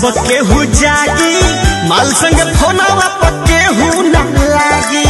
सब केहू जागी माल संग फोनवा पर केहू न लागी।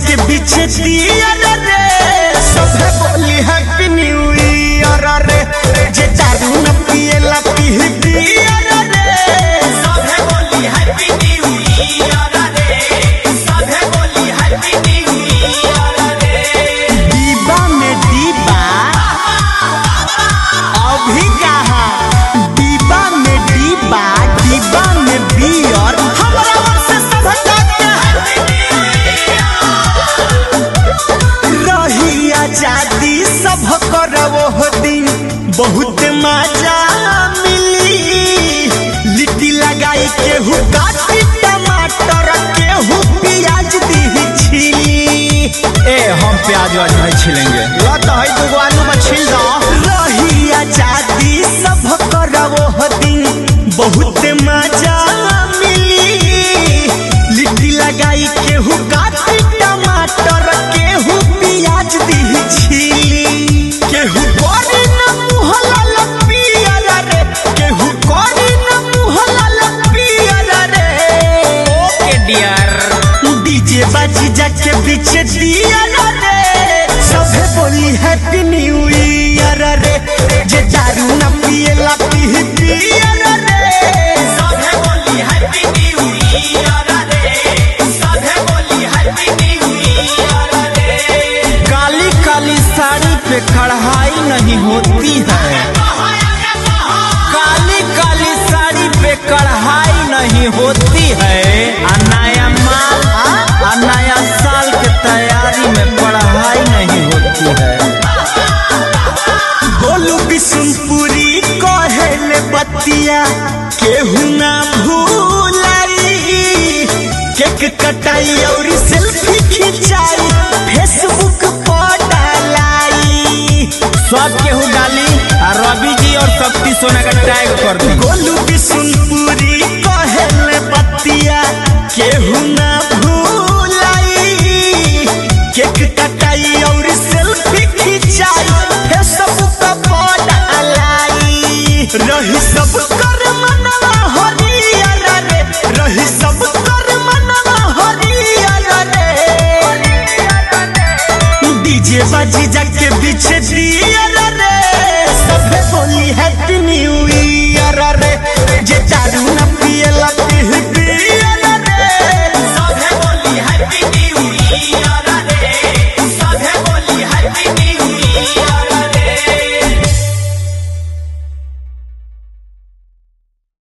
बाजी जाके पीछे दिया रे। सब बोली हैप्पी न्यू ईयर रे। जे दारू बहुत मज़ा मिली। लिट्टी लगाई के काटी टमाटर केहू प्याज दी छिली। ए, हम प्याज वाज नहीं छिलेंगे। डीजे बाजी जाके पीछे दिया रे। सभे बोली हैप्पी न्यू ईयर रे। जे दारू न पिएला पी पियर रे। सभे बोली हैप्पी न्यू ईयर रे। सभे बोली हैप्पी न्यू ईयर रे। काली काली साड़ी पे कढ़ाई में पढ़ाई नहीं होती है। बोलू बिशुनपुरी कहेले बतिया, केहू ना भूलाई, केक कटाई और सेल्फी खिंचाई फेसबुक पर डालाई। सब केहू डाली रवि जी और शक्ति सोना का टैग कर दी। गोलू बिशुनपुरी कहेले बतिया, केहू ना रे डीजे के पीछे